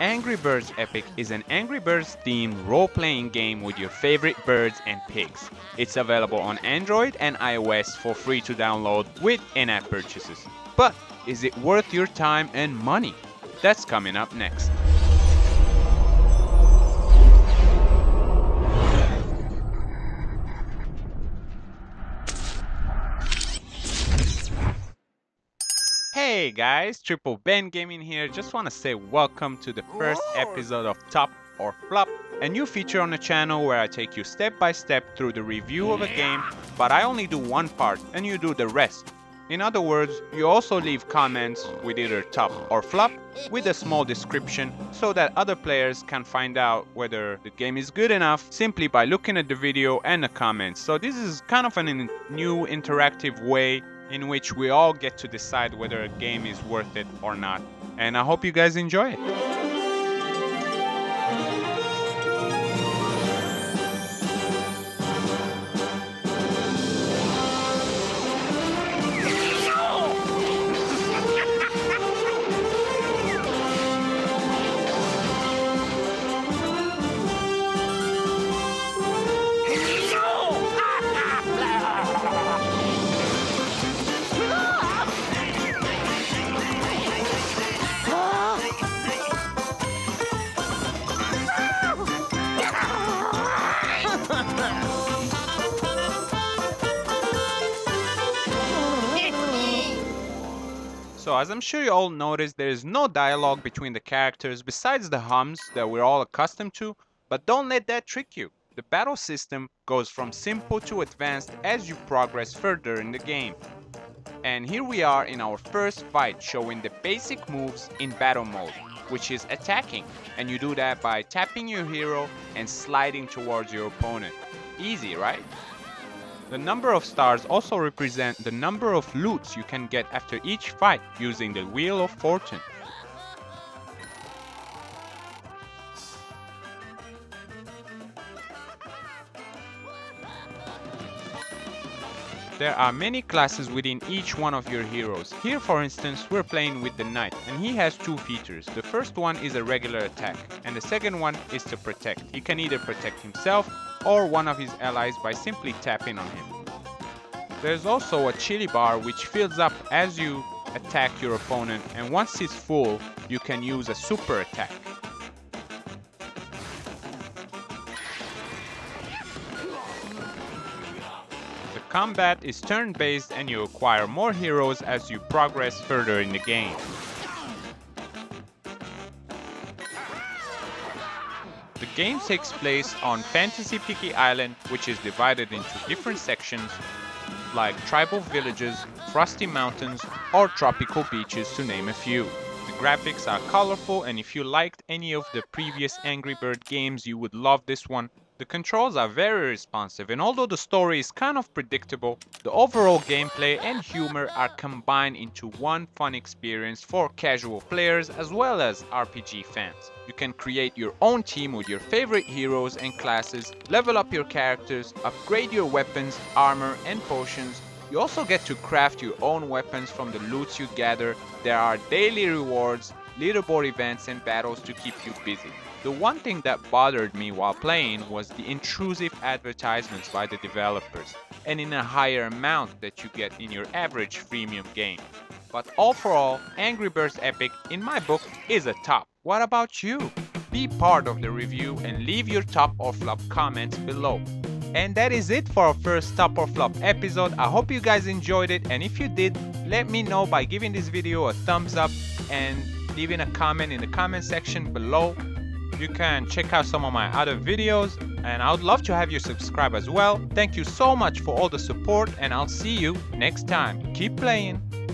Angry Birds Epic is an Angry Birds themed role playing game with your favorite birds and pigs. It's available on Android and iOS for free to download with in app purchases. But is it worth your time and money? That's coming up next. Hey guys, Triple Ben Gaming here. Just want to say welcome to the first episode of Top or Flop, a new feature on the channel where I take you step by step through the review of a game, but I only do one part and you do the rest. In other words, you also leave comments with either top or flop with a small description so that other players can find out whether the game is good enough simply by looking at the video and the comments. So this is kind of a new interactive way in which we all get to decide whether a game is worth it or not. And I hope you guys enjoy it. So as I'm sure you all noticed, there is no dialogue between the characters besides the hums that we're all accustomed to, but don't let that trick you. The battle system goes from simple to advanced as you progress further in the game. And here we are in our first fight showing the basic moves in battle mode, which is attacking. And you do that by tapping your hero and sliding towards your opponent. Easy, right? The number of stars also represent the number of loots you can get after each fight using the Wheel of Fortune. There are many classes within each one of your heroes. Here for instance we're playing with the knight and he has two features. The first one is a regular attack and the second one is to protect. He can either protect himself or one of his allies by simply tapping on him. There's also a chili bar which fills up as you attack your opponent and once it's full you can use a super attack. The combat is turn-based and you acquire more heroes as you progress further in the game. The game takes place on Fantasy Piggy Island, which is divided into different sections like tribal villages, frosty mountains, or tropical beaches to name a few. The graphics are colorful and if you liked any of the previous Angry Bird games you would love this one the controls are very responsive and although the story is kind of predictable, the overall gameplay and humor are combined into one fun experience for casual players as well as RPG fans. You can create your own team with your favorite heroes and classes, level up your characters, upgrade your weapons, armor and potions, you also get to craft your own weapons from the loot you gather, there are daily rewards, leaderboard events and battles to keep you busy. The one thing that bothered me while playing was the intrusive advertisements by the developers, and in a higher amount that you get in your average freemium game. But all for all, Angry Birds Epic, in my book, is a top. What about you? Be part of the review and leave your top or flop comments below. And that is it for our first top or flop episode. I hope you guys enjoyed it and if you did, let me know by giving this video a thumbs up and leaving a comment in the comment section below you can check out some of my other videos and I would love to have you subscribe as well. Thank you so much for all the support and I'll see you next time. Keep playing.